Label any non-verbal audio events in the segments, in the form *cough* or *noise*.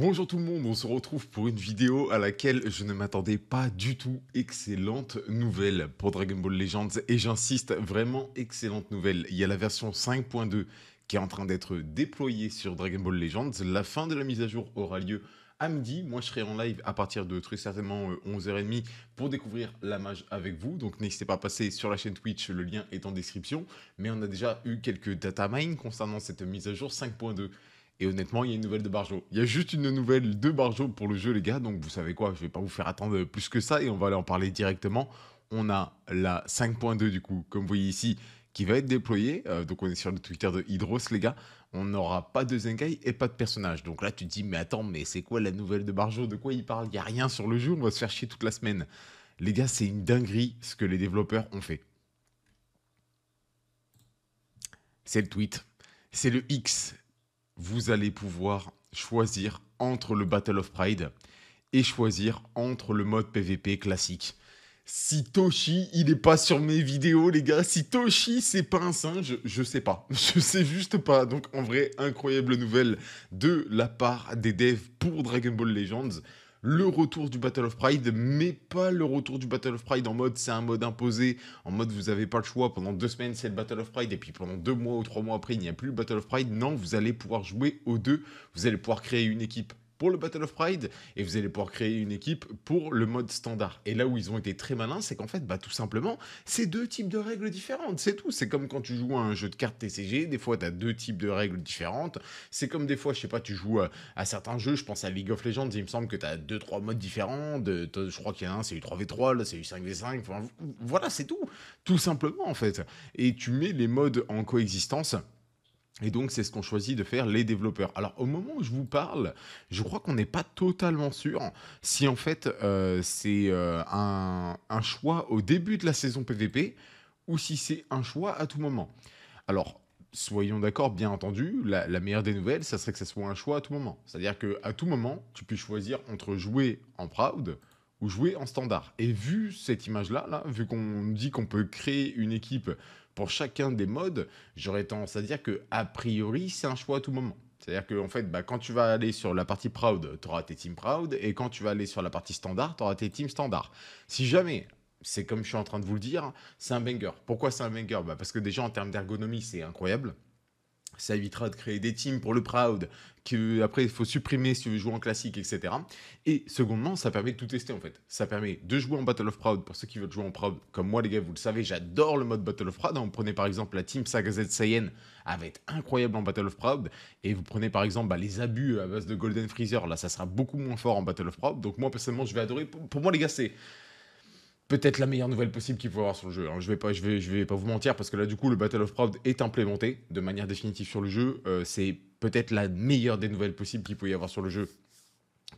Bonjour tout le monde, on se retrouve pour une vidéo à laquelle je ne m'attendais pas du tout. Excellente nouvelle pour Dragon Ball Legends et j'insiste, vraiment excellente nouvelle. Il y a la version 5.2 qui est en train d'être déployée sur Dragon Ball Legends. La fin de la mise à jour aura lieu à midi. Moi, je serai en live à partir de très certainement 11h30 euh, pour découvrir la mage avec vous. Donc, n'hésitez pas à passer sur la chaîne Twitch, le lien est en description. Mais on a déjà eu quelques data mine concernant cette mise à jour 5.2. Et honnêtement, il y a une nouvelle de Barjo. Il y a juste une nouvelle de Barjo pour le jeu, les gars. Donc, vous savez quoi, je vais pas vous faire attendre plus que ça et on va aller en parler directement. On a la 5.2 du coup, comme vous voyez ici, qui va être déployée. Euh, donc, on est sur le Twitter de Hydros, les gars. On n'aura pas de Zenkai et pas de personnage. Donc là, tu te dis, mais attends, mais c'est quoi la nouvelle de Barjo? De quoi il parle? Il n'y a rien sur le jeu, on va se faire chier toute la semaine. Les gars, c'est une dinguerie ce que les développeurs ont fait. C'est le tweet. C'est le X vous allez pouvoir choisir entre le Battle of Pride et choisir entre le mode PVP classique. Si Toshi, il n'est pas sur mes vidéos, les gars, si Toshi, c'est pas un singe, je sais pas. *laughs* Je sais juste pas. Donc, en vrai, incroyable nouvelle de la part des devs pour Dragon Ball Legends le retour du Battle of Pride, mais pas le retour du Battle of Pride en mode c'est un mode imposé, en mode vous n'avez pas le choix, pendant deux semaines c'est le Battle of Pride, et puis pendant deux mois ou trois mois après il n'y a plus le Battle of Pride. Non, vous allez pouvoir jouer aux deux, vous allez pouvoir créer une équipe pour le Battle of Pride et vous allez pouvoir créer une équipe pour le mode standard. Et là où ils ont été très malins, c'est qu'en fait, bah, tout simplement, c'est deux types de règles différentes. C'est tout. C'est comme quand tu joues à un jeu de cartes TCG, des fois, tu as deux types de règles différentes. C'est comme des fois, je sais pas, tu joues à, certains jeux, je pense à League of Legends, il me semble que tu as deux, trois modes différents. De, je crois qu'il y en a un, c'est du 3v3, là, c'est du 5v5. voilà, c'est tout. Tout simplement, en fait. Et tu mets les modes en coexistence. Et donc, c'est ce qu'ont choisi de faire les développeurs. Alors, au moment où je vous parle, je crois qu'on n'est pas totalement sûr si en fait euh, c'est euh, un, choix au début de la saison PVP ou si c'est un choix à tout moment. Alors, soyons d'accord, bien entendu, la, meilleure des nouvelles, ça serait que ce soit un choix à tout moment. C'est-à-dire qu'à tout moment, tu peux choisir entre jouer en Proud ou jouer en standard. Et vu cette image-là, là, vu qu'on dit qu'on peut créer une équipe pour chacun des modes, j'aurais tendance à dire que a priori, c'est un choix à tout moment. C'est-à-dire que en fait, bah, quand tu vas aller sur la partie Proud, tu auras tes teams Proud, et quand tu vas aller sur la partie Standard, tu auras tes teams Standard. Si jamais, c'est comme je suis en train de vous le dire, c'est un banger. Pourquoi c'est un banger? Bah, Parce que déjà, en termes d'ergonomie, c'est incroyable. Ça évitera de créer des teams pour le Proud, que après il faut supprimer si tu veux jouer en classique, etc. Et secondement, ça permet de tout tester en fait. Ça permet de jouer en Battle of Proud pour ceux qui veulent jouer en Proud. Comme moi, les gars, vous le savez, j'adore le mode Battle of Proud. Vous prenez par exemple la team Saga Z Saiyan, elle va être incroyable en Battle of Proud. Et vous prenez par exemple bah, les abus à base de Golden Freezer, là, ça sera beaucoup moins fort en Battle of Proud. Donc moi, personnellement, je vais adorer. pour moi, les gars, c'est peut-être la meilleure nouvelle possible qu'il faut avoir sur le jeu. Hein. Je vais pas, je vais, je vais pas vous mentir parce que là du coup le Battle of Proud est implémenté de manière définitive sur le jeu. Euh, c'est peut-être la meilleure des nouvelles possibles qu'il peut y avoir sur le jeu.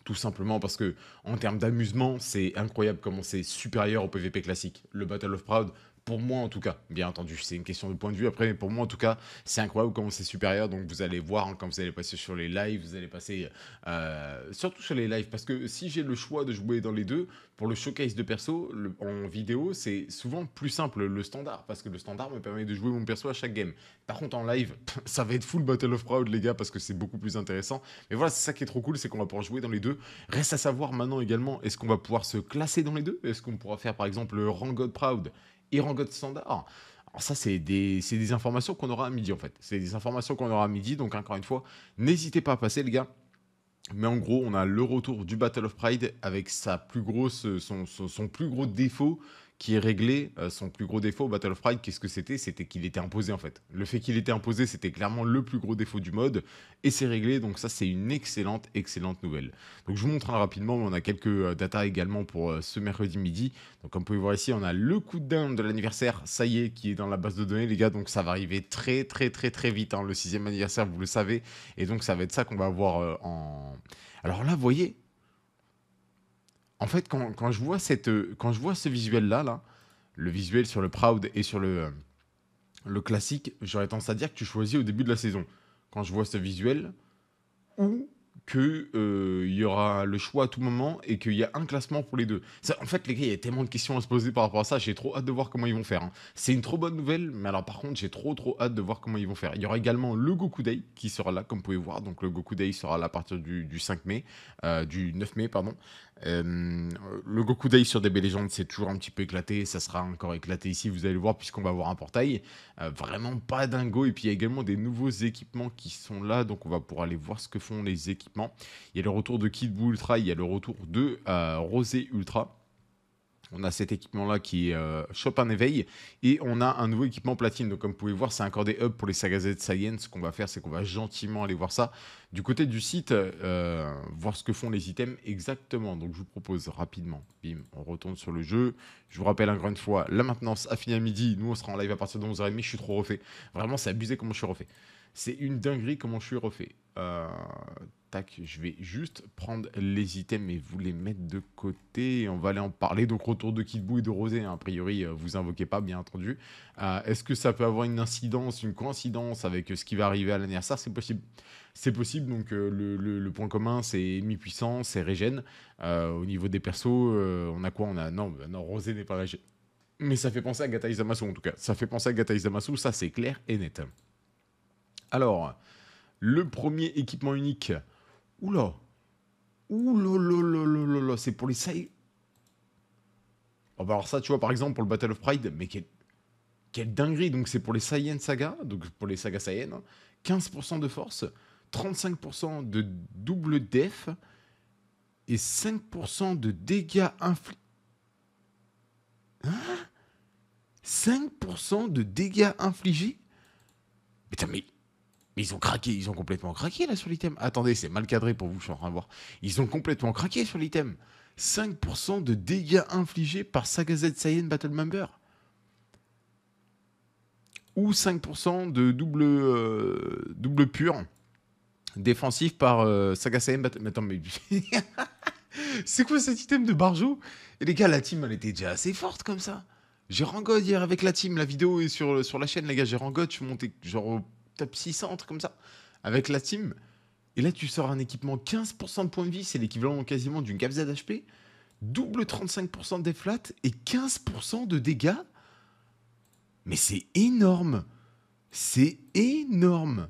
Tout simplement parce que en termes d'amusement, c'est incroyable comment c'est supérieur au PvP classique. Le Battle of Proud, pour moi en tout cas, bien entendu, c'est une question de point de vue. Après, pour moi en tout cas, c'est incroyable comment c'est supérieur. Donc vous allez voir hein, quand vous allez passer sur les lives, vous allez passer euh, surtout sur les lives parce que si j'ai le choix de jouer dans les deux, pour le showcase de perso en vidéo, c'est souvent plus simple le standard parce que le standard me permet de jouer mon perso à chaque game. Par contre en live, *laughs* ça va être full Battle of Proud les gars parce que c'est beaucoup plus intéressant. Mais voilà, c'est ça qui est trop cool, c'est qu'on va pouvoir jouer dans les deux. Reste à savoir maintenant également, est-ce qu'on va pouvoir se classer dans les deux? Est-ce qu'on pourra faire par exemple le Rang God Irangot Standard. Ça, c'est des, informations qu'on aura à midi, en fait. C'est des informations qu'on aura à midi, donc encore une fois, n'hésitez pas à passer, les gars. Mais en gros, on a le retour du Battle of Pride avec sa plus grosse, son, son plus gros défaut, qui est réglé. Euh, son plus gros défaut au Battle of Pride, qu'est-ce que c'était? C'était qu'il était imposé en fait. Le fait qu'il était imposé, c'était clairement le plus gros défaut du mode. Et c'est réglé, donc ça c'est une excellente, excellente nouvelle. Donc je vous montre rapidement, on a quelques euh, datas également pour euh, ce mercredi midi. Donc comme vous pouvez voir ici, on a le coup de dinde de l'anniversaire, ça y est, qui est dans la base de données les gars. Donc ça va arriver très très très très vite. Hein. Le sixième anniversaire, vous le savez. Et donc ça va être ça qu'on va avoir en... Alors là, vous voyez, en fait, quand, je vois cette, quand je vois ce visuel-là, là, le visuel sur le Proud et sur le, le classique, j'aurais tendance à dire que tu choisis au début de la saison. Quand je vois ce visuel, ou qu'il euh, y aura le choix à tout moment et qu'il y a un classement pour les deux. En fait, les gars, il y a tellement de questions à se poser par rapport à ça. J'ai trop hâte de voir comment ils vont faire. hein. C'est une trop bonne nouvelle, mais alors par contre, j'ai trop trop hâte de voir comment ils vont faire. Il y aura également le Goku Day qui sera là, comme vous pouvez voir. Donc le Goku Day sera là à partir du, du 5 mai, euh, du 9 mai, pardon. Euh, le Goku Day sur DB Legends, c'est toujours un petit peu éclaté. Ça sera encore éclaté ici, vous allez le voir, puisqu'on va avoir un portail. Euh, vraiment pas dingo. Et puis il y a également des nouveaux équipements qui sont là. Donc on va pouvoir aller voir ce que font les équipements. Il y a le retour de Kid Ultra, il y a le retour de euh, Rosé Ultra. On a cet équipement-là qui est euh, Chopin Éveil. Et on a un nouveau équipement platine. Donc, comme vous pouvez voir, c'est encore des hubs pour les sagas Z Science. Ce qu'on va faire, c'est qu'on va gentiment aller voir ça. Du côté du site, euh, voir ce que font les items exactement. Donc, je vous propose rapidement. Bim, on retourne sur le jeu. Je vous rappelle encore une fois, la maintenance a fini à midi. Nous, on sera en live à partir de 11h30. Je suis trop refait. Vraiment, c'est abusé comment je suis refait. C'est une dinguerie comment je suis refait. Euh, tac, je vais juste prendre les items et vous les mettre de côté. On va aller en parler. Donc, retour de Kid Buu et de Rosé. hein. A priori, euh, vous invoquez pas, bien entendu. Euh, Est-ce que ça peut avoir une incidence, une coïncidence avec ce qui va arriver à l'anniversaire C'est possible. C'est possible. Donc, le, point commun, c'est mi-puissance, c'est régène. Au niveau des persos, on a quoi? On a non, bah non, Rosé n'est pas régène. Mais ça fait penser à Gata Izamasu en tout cas. Ça fait penser à Gata Izamasu, ça c'est clair et net. Alors, le premier équipement unique. Oula Oula c'est pour les Sai... Oh, bah alors ça, tu vois, par exemple, pour le Battle of Pride, mais quelle, dinguerie Donc c'est pour les Saiyan Saga, donc pour les sagas Saiyan, hein. 15% de force, 35% de double def et 5% de dégâts infligés. Hein? 5% de dégâts infligés? Putain, mais, mais ils ont craqué, ils ont complètement craqué là sur l'item. Attendez, c'est mal cadré pour vous, je suis en train de voir. Ils ont complètement craqué sur l'item. 5% de dégâts infligés par Saga Z Saiyan Battle Member. Ou 5% de double, euh, double pur défensif par euh, Saga Saiyan Battle... Mais attends, mais... *laughs* c'est quoi cet item de Barjo Et les gars, la team, elle était déjà assez forte comme ça. J'ai rangode hier avec la team, la vidéo est sur, sur la chaîne, les gars. J'ai rangode, je suis monté genre top 600, un comme ça, avec la team. Et là, tu sors un équipement 15% de points de vie, c'est l'équivalent quasiment d'une cap ZHP. Double 35% de déflat et 15% de dégâts. Mais c'est énorme. C'est énorme.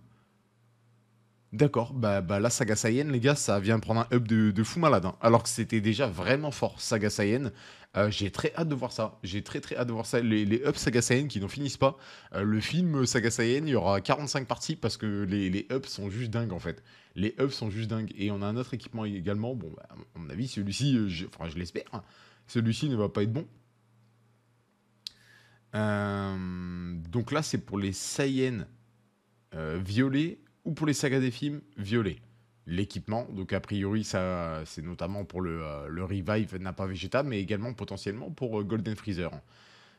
D'accord, bah, bah la Saga Saiyan, les gars, ça vient prendre un up de, fou malade. hein. Alors que c'était déjà vraiment fort, Saga Saiyan. Euh, j'ai très hâte de voir ça. J'ai très très hâte de voir ça. Les, les ups Saga Saiyan qui n'en finissent pas. Euh, le film Saga Saiyan, il y aura 45 parties parce que les, ups sont juste dingues en fait. Les ups sont juste dingues. Et on a un autre équipement également. Bon, bah, à mon avis, celui-ci, euh, je, enfin, je l'espère. hein. Celui-ci ne va pas être bon. Donc là, c'est pour les Saiyan euh, violets ou pour les sagas des films violets. L'équipement, donc a priori, ça, c'est notamment pour le, euh, revive Nappa Vegeta, mais également potentiellement pour euh, Golden Freezer.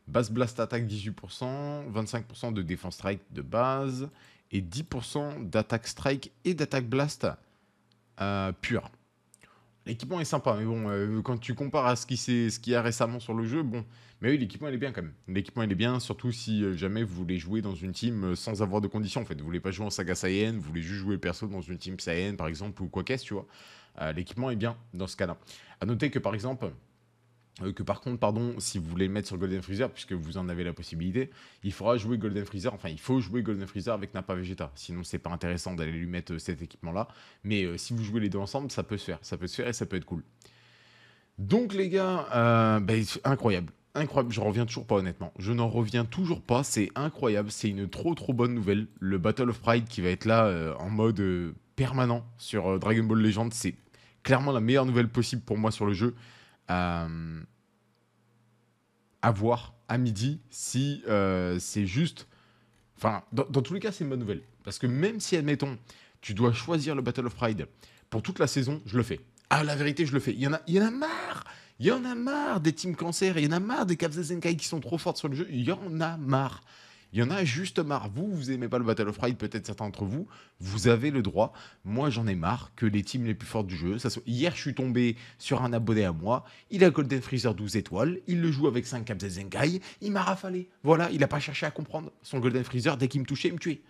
Base Blast Attack 18%, 25% de défense strike de base et 10% d'attaque strike et d'attaque blast euh, pure. L'équipement est sympa, mais bon, euh, quand tu compares à ce qui qu'il y a récemment sur le jeu, bon, mais oui, l'équipement il est bien quand même. L'équipement il est bien, surtout si euh, jamais vous voulez jouer dans une team euh, sans avoir de conditions. En fait, vous voulez pas jouer en saga Saiyan, vous voulez juste jouer perso dans une team Saiyan par exemple ou quoi qu'est-ce, tu vois. L'équipement est bien dans ce cas-là. À noter que par exemple, que par contre, pardon, si vous voulez le mettre sur Golden Freezer, puisque vous en avez la possibilité, il faudra jouer Golden Freezer, enfin il faut jouer Golden Freezer avec Nappa Vegeta, sinon c'est pas intéressant d'aller lui mettre euh, cet équipement-là, mais euh, si vous jouez les deux ensemble, ça peut se faire, ça peut se faire et ça peut être cool. Donc les gars, euh, ben, incroyable, incroyable, je reviens toujours pas honnêtement, je n'en reviens toujours pas, c'est incroyable, c'est une trop trop bonne nouvelle, le Battle of Pride qui va être là euh, en mode euh, permanent sur euh, Dragon Ball Legends, c'est clairement la meilleure nouvelle possible pour moi sur le jeu. Euh, à voir à midi si euh, c'est juste. Enfin, dans, tous les cas, c'est une bonne nouvelle. Parce que même si, admettons, tu dois choisir le Battle of Pride pour toute la saison, je le fais. Ah, la vérité, je le fais. Il y en a, il y en a marre Il y en a marre des Team Cancer, il y en a marre des Capsa Zenkai qui sont trop fortes sur le jeu. Il y en a marre. Il y en a juste marre. Vous, vous aimez pas le Battle of Pride, peut-être certains d'entre vous. Vous avez le droit. Moi, j'en ai marre que les teams les plus fortes du jeu. Ça. Hier, je suis tombé sur un abonné à moi. Il a Golden Freezer 12 étoiles. Il le joue avec 5 Capsa Zenkai. Il m'a rafalé. Voilà, il a pas cherché à comprendre son Golden Freezer. Dès qu'il me touchait, il me tuait.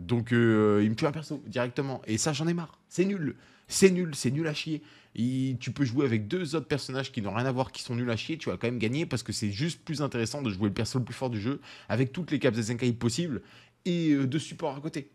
Donc euh, il me tue un perso directement. Et ça, j'en ai marre. C'est nul. C'est nul, c'est nul à chier. tu peux jouer avec deux autres personnages qui n'ont rien à voir, qui sont nuls à chier. Tu vas quand même gagner parce que c'est juste plus intéressant de jouer le perso le plus fort du jeu avec toutes les caps Zenkai possibles et euh, de support à côté.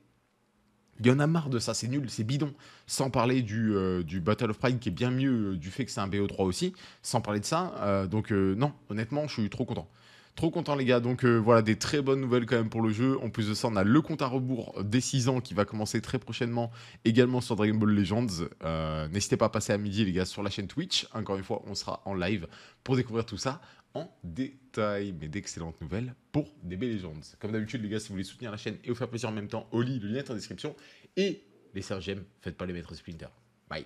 Il y en a marre de ça, c'est nul, c'est bidon. Sans parler du, euh, du, Battle of Pride qui est bien mieux du fait que c'est un BO3 aussi. Sans parler de ça. donc non, honnêtement, je suis trop content. Trop content les gars, donc euh, voilà des très bonnes nouvelles quand même pour le jeu. En plus de ça, on a le compte à rebours des 6 ans qui va commencer très prochainement également sur Dragon Ball Legends. Euh, n'hésitez pas à passer à midi les gars sur la chaîne Twitch. Encore une fois, on sera en live pour découvrir tout ça en détail. Mais d'excellentes nouvelles pour DB Legends. Comme d'habitude les gars, si vous voulez soutenir la chaîne et vous faire plaisir en même temps, Oli, le lien est en description. Et les serges j'aime, faites pas les maîtres Splinter. Bye